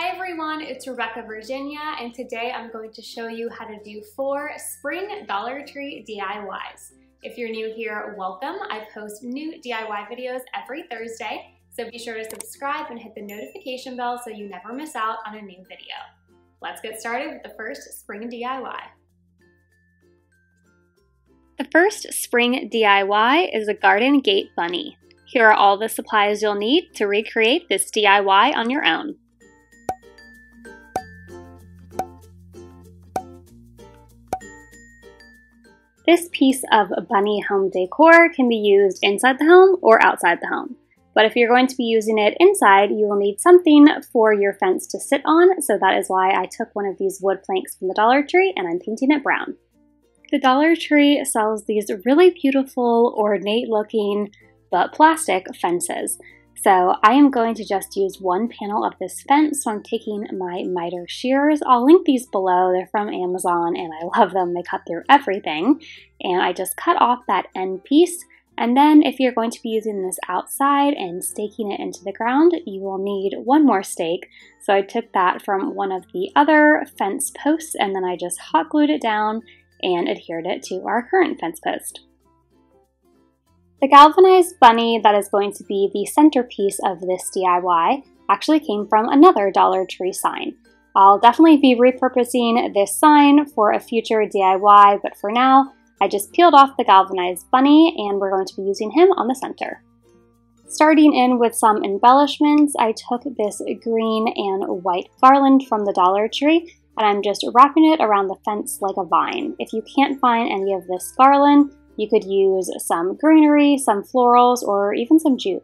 Hi everyone, it's Rebecca Virginia and today I'm going to show you how to do four spring Dollar Tree DIYs. If you're new here, welcome. I post new DIY videos every Thursday, so be sure to subscribe and hit the notification bell so you never miss out on a new video. Let's get started with the first spring DIY. The first spring DIY is a garden gate bunny. Here are all the supplies you'll need to recreate this DIY on your own. This piece of bunny home decor can be used inside the home or outside the home. But if you're going to be using it inside, you will need something for your fence to sit on, so that is why I took one of these wood planks from the Dollar Tree and I'm painting it brown. The Dollar Tree sells these really beautiful, ornate looking, but plastic fences. So I am going to just use one panel of this fence. So I'm taking my miter shears. I'll link these below. They're from Amazon and I love them. They cut through everything. And I just cut off that end piece. And then if you're going to be using this outside and staking it into the ground, you will need one more stake. So I took that from one of the other fence posts and then I just hot glued it down and adhered it to our current fence post. The galvanized bunny that is going to be the centerpiece of this DIY actually came from another Dollar Tree sign. I'll definitely be repurposing this sign for a future DIY, but for now, I just peeled off the galvanized bunny and we're going to be using him on the center. Starting in with some embellishments, I took this green and white garland from the Dollar Tree and I'm just wrapping it around the fence like a vine. If you can't find any of this garland, you could use some greenery, some florals, or even some jute.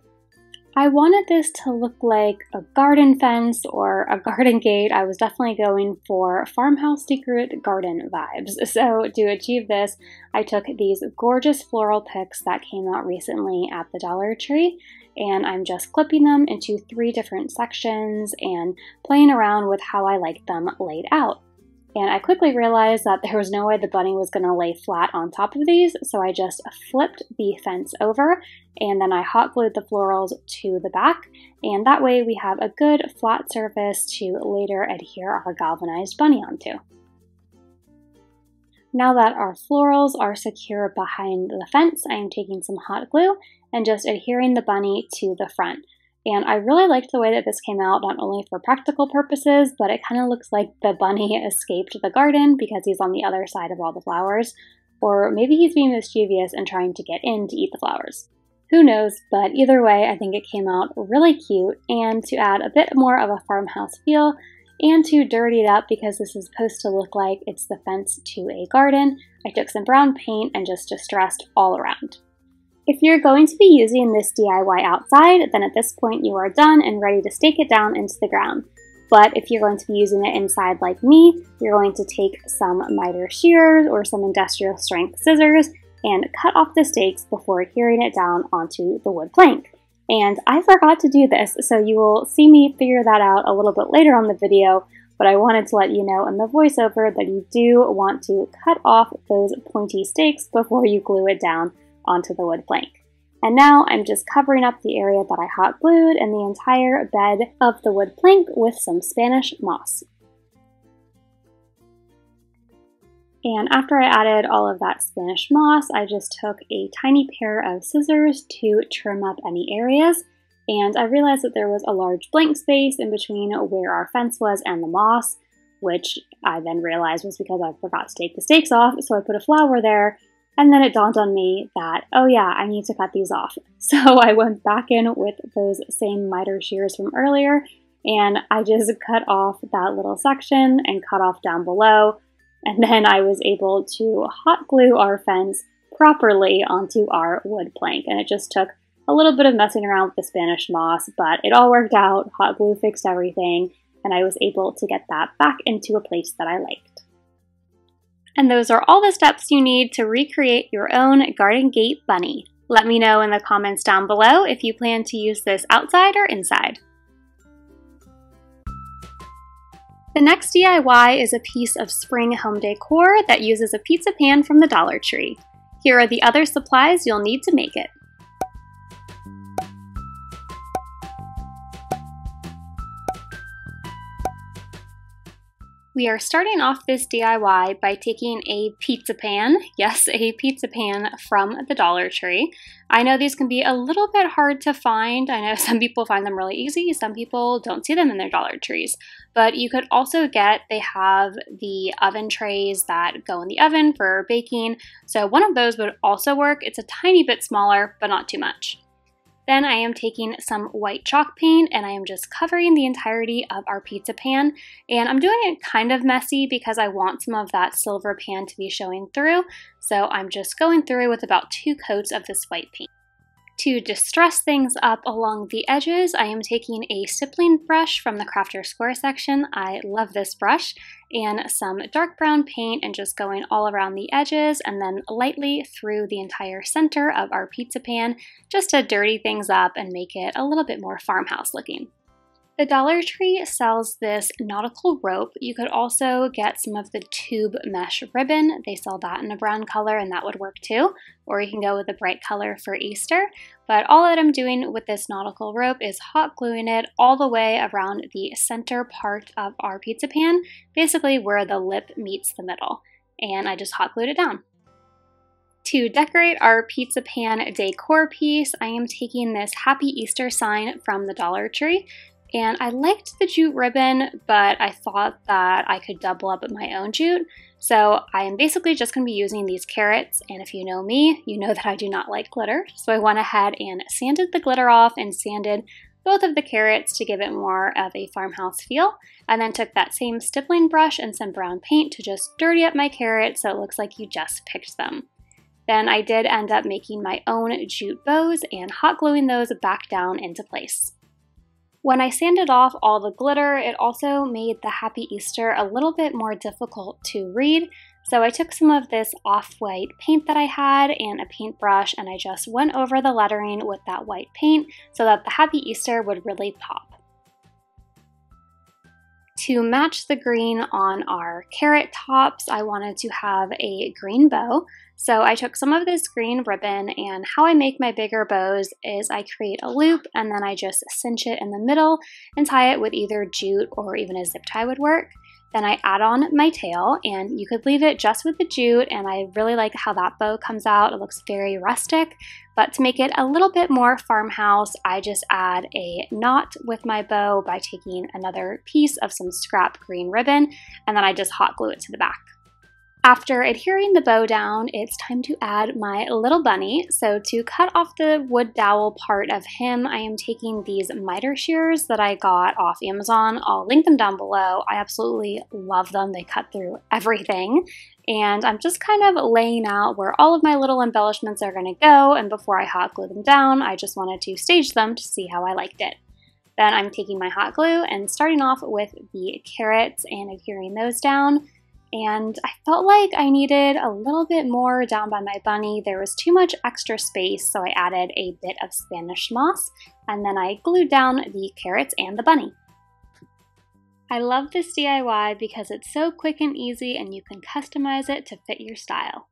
I wanted this to look like a garden fence or a garden gate. I was definitely going for farmhouse secret garden vibes. So to achieve this, I took these gorgeous floral picks that came out recently at the Dollar Tree and I'm just clipping them into three different sections and playing around with how I like them laid out. And I quickly realized that there was no way the bunny was going to lay flat on top of these, so I just flipped the fence over and then I hot glued the florals to the back. And that way we have a good flat surface to later adhere our galvanized bunny onto. Now that our florals are secure behind the fence, I am taking some hot glue and just adhering the bunny to the front. And I really liked the way that this came out, not only for practical purposes, but it kind of looks like the bunny escaped the garden because he's on the other side of all the flowers. Or maybe he's being mischievous and trying to get in to eat the flowers. Who knows, but either way, I think it came out really cute. And to add a bit more of a farmhouse feel, and to dirty it up because this is supposed to look like it's the fence to a garden, I took some brown paint and just distressed all around. If you're going to be using this DIY outside, then at this point you are done and ready to stake it down into the ground. But if you're going to be using it inside like me, you're going to take some miter shears or some industrial strength scissors and cut off the stakes before adhering it down onto the wood plank. And I forgot to do this, so you will see me figure that out a little bit later on the video, but I wanted to let you know in the voiceover that you do want to cut off those pointy stakes before you glue it down onto the wood plank. And now I'm just covering up the area that I hot glued and the entire bed of the wood plank with some Spanish moss. And after I added all of that Spanish moss, I just took a tiny pair of scissors to trim up any areas. And I realized that there was a large blank space in between where our fence was and the moss, which I then realized was because I forgot to take the stakes off. So I put a flower there and then it dawned on me that, oh yeah, I need to cut these off. So I went back in with those same miter shears from earlier and I just cut off that little section and cut off down below. And then I was able to hot glue our fence properly onto our wood plank. And it just took a little bit of messing around with the Spanish moss, but it all worked out. Hot glue fixed everything, and I was able to get that back into a place that I liked. And those are all the steps you need to recreate your own garden gate bunny. Let me know in the comments down below if you plan to use this outside or inside. The next DIY is a piece of spring home decor that uses a pizza pan from the Dollar Tree. Here are the other supplies you'll need to make it. We are starting off this DIY by taking a pizza pan, yes, a pizza pan from the Dollar Tree. I know these can be a little bit hard to find. I know some people find them really easy, some people don't see them in their Dollar Trees. But you could also get, they have the oven trays that go in the oven for baking. So one of those would also work. It's a tiny bit smaller, but not too much. Then I am taking some white chalk paint and I am just covering the entirety of our pizza pan. And I'm doing it kind of messy because I want some of that silver pan to be showing through. So I'm just going through with about two coats of this white paint. To distress things up along the edges, I am taking a stippling brush from the Crafter's Square section. I love this brush. And some dark brown paint and just going all around the edges and then lightly through the entire center of our pizza pan just to dirty things up and make it a little bit more farmhouse looking. The Dollar Tree sells this nautical rope. You could also get some of the tube mesh ribbon. They sell that in a brown color and that would work too. Or you can go with a bright color for Easter. But all that I'm doing with this nautical rope is hot gluing it all the way around the center part of our pizza pan, basically where the lip meets the middle. And I just hot glued it down. To decorate our pizza pan decor piece, I am taking this Happy Easter sign from the Dollar Tree. And I liked the jute ribbon, but I thought that I could double up my own jute. So I am basically just going to be using these carrots, and if you know me, you know that I do not like glitter. So I went ahead and sanded the glitter off and sanded both of the carrots to give it more of a farmhouse feel, and then took that same stippling brush and some brown paint to just dirty up my carrots so it looks like you just picked them. Then I did end up making my own jute bows and hot gluing those back down into place. When I sanded off all the glitter, it also made the Happy Easter a little bit more difficult to read. So I took some of this off-white paint that I had and a paintbrush and I just went over the lettering with that white paint so that the Happy Easter would really pop. To match the green on our carrot tops, I wanted to have a green bow. So I took some of this green ribbon and how I make my bigger bows is I create a loop and then I just cinch it in the middle and tie it with either jute or even a zip tie would work. Then I add on my tail and you could leave it just with the jute and I really like how that bow comes out. It looks very rustic, but to make it a little bit more farmhouse, I just add a knot with my bow by taking another piece of some scrap green ribbon and then I just hot glue it to the back. After adhering the bow down, it's time to add my little bunny. So to cut off the wood dowel part of him, I am taking these miter shears that I got off Amazon. I'll link them down below. I absolutely love them. They cut through everything. And I'm just kind of laying out where all of my little embellishments are going to go. And before I hot glue them down, I just wanted to stage them to see how I liked it. Then I'm taking my hot glue and starting off with the carrots and adhering those down and I felt like I needed a little bit more down by my bunny. There was too much extra space, so I added a bit of Spanish moss, and then I glued down the carrots and the bunny. I love this DIY because it's so quick and easy and you can customize it to fit your style.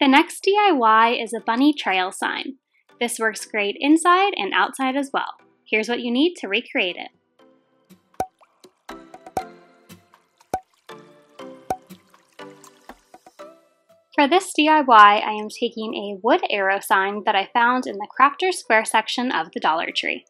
The next DIY is a bunny trail sign. This works great inside and outside as well. Here's what you need to recreate it. For this DIY, I am taking a wood arrow sign that I found in the Crafter's Square section of the Dollar Tree.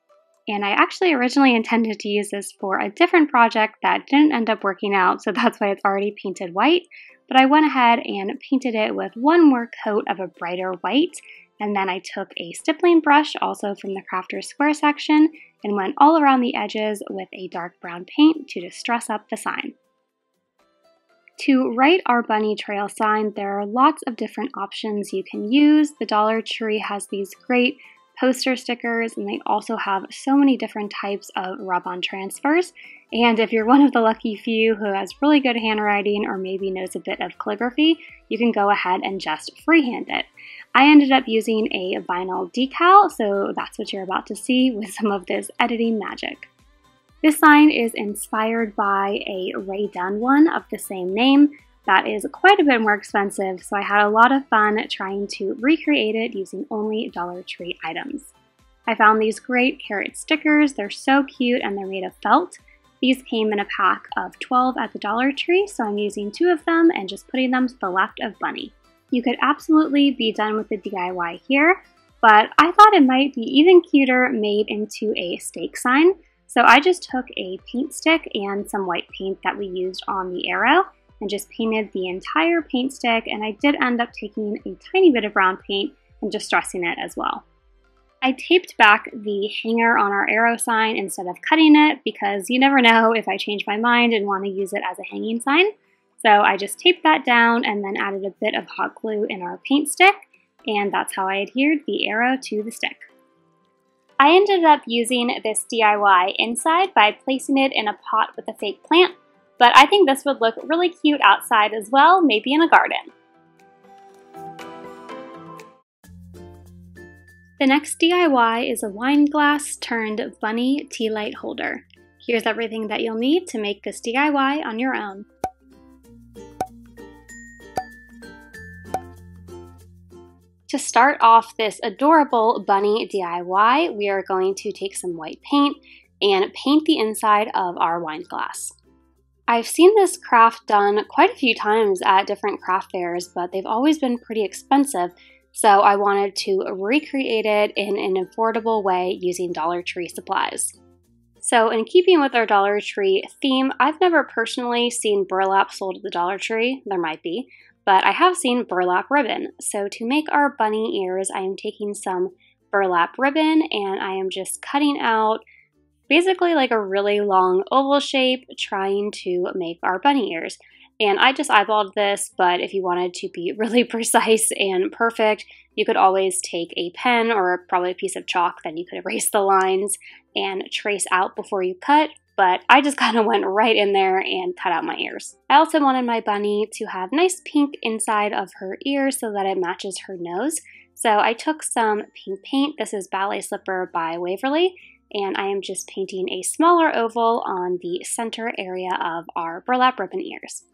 And I actually originally intended to use this for a different project that didn't end up working out, so that's why it's already painted white. But I went ahead and painted it with one more coat of a brighter white, and then I took a stippling brush, also from the Crafter's Square section, and went all around the edges with a dark brown paint to distress up the sign. To write our bunny trail sign, there are lots of different options you can use. The Dollar Tree has these great poster stickers, and they also have so many different types of rub-on transfers. And if you're one of the lucky few who has really good handwriting or maybe knows a bit of calligraphy, you can go ahead and just freehand it. I ended up using a vinyl decal, so that's what you're about to see with some of this editing magic. This sign is inspired by a Rae Dunn one of the same name that is quite a bit more expensive, so I had a lot of fun trying to recreate it using only Dollar Tree items. I found these great carrot stickers. They're so cute and they're made of felt. These came in a pack of 12 at the Dollar Tree, so I'm using two of them and just putting them to the left of Bunny. You could absolutely be done with the DIY here, but I thought it might be even cuter made into a stake sign. So I just took a paint stick and some white paint that we used on the arrow and just painted the entire paint stick and I did end up taking a tiny bit of brown paint and just dressing it as well. I taped back the hanger on our arrow sign instead of cutting it because you never know if I change my mind and want to use it as a hanging sign. So I just taped that down and then added a bit of hot glue in our paint stick and that's how I adhered the arrow to the stick. I ended up using this DIY inside by placing it in a pot with a fake plant, but I think this would look really cute outside as well, maybe in a garden. The next DIY is a wine glass turned bunny tea light holder. Here's everything that you'll need to make this DIY on your own. To start off this adorable bunny DIY, we are going to take some white paint and paint the inside of our wine glass. I've seen this craft done quite a few times at different craft fairs, but they've always been pretty expensive, so I wanted to recreate it in an affordable way using Dollar Tree supplies. So in keeping with our Dollar Tree theme, I've never personally seen burlap sold at the Dollar Tree, there might be, but I have seen burlap ribbon. So to make our bunny ears, I am taking some burlap ribbon and I am just cutting out basically like a really long oval shape trying to make our bunny ears. And I just eyeballed this, but if you wanted to be really precise and perfect, you could always take a pen or probably a piece of chalk, then you could erase the lines and trace out before you cut. But I just kind of went right in there and cut out my ears. I also wanted my bunny to have nice pink inside of her ears so that it matches her nose. So I took some pink paint. This is Ballet Slipper by Waverly and I am just painting a smaller oval on the center area of our burlap ribbon ears.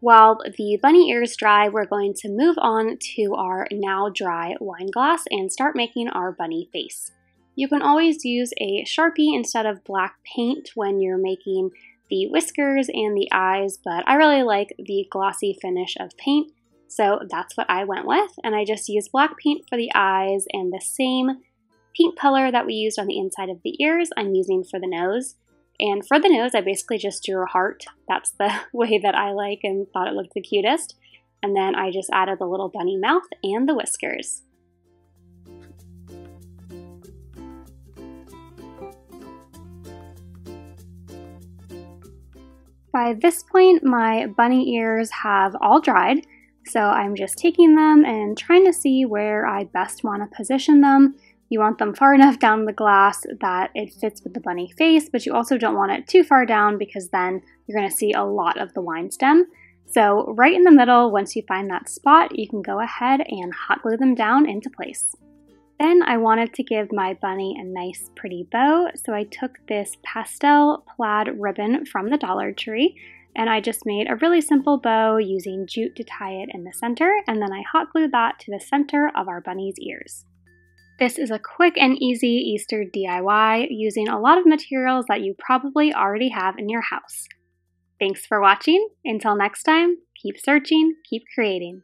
While the bunny ears dry, we're going to move on to our now dry wine glass and start making our bunny face. You can always use a Sharpie instead of black paint when you're making the whiskers and the eyes, but I really like the glossy finish of paint, so that's what I went with. And I just used black paint for the eyes and the same pink color that we used on the inside of the ears I'm using for the nose. And for the nose, I basically just drew a heart. That's the way that I like and thought it looked the cutest. And then I just added the little bunny mouth and the whiskers. By this point, my bunny ears have all dried, so I'm just taking them and trying to see where I best want to position them you want them far enough down the glass that it fits with the bunny face, but you also don't want it too far down because then you're going to see a lot of the wine stem. So right in the middle, once you find that spot, you can go ahead and hot glue them down into place. Then I wanted to give my bunny a nice pretty bow, so I took this pastel plaid ribbon from the Dollar Tree and I just made a really simple bow using jute to tie it in the center, and then I hot glued that to the center of our bunny's ears. This is a quick and easy Easter DIY using a lot of materials that you probably already have in your house. Thanks for watching. Until next time, keep searching, keep creating.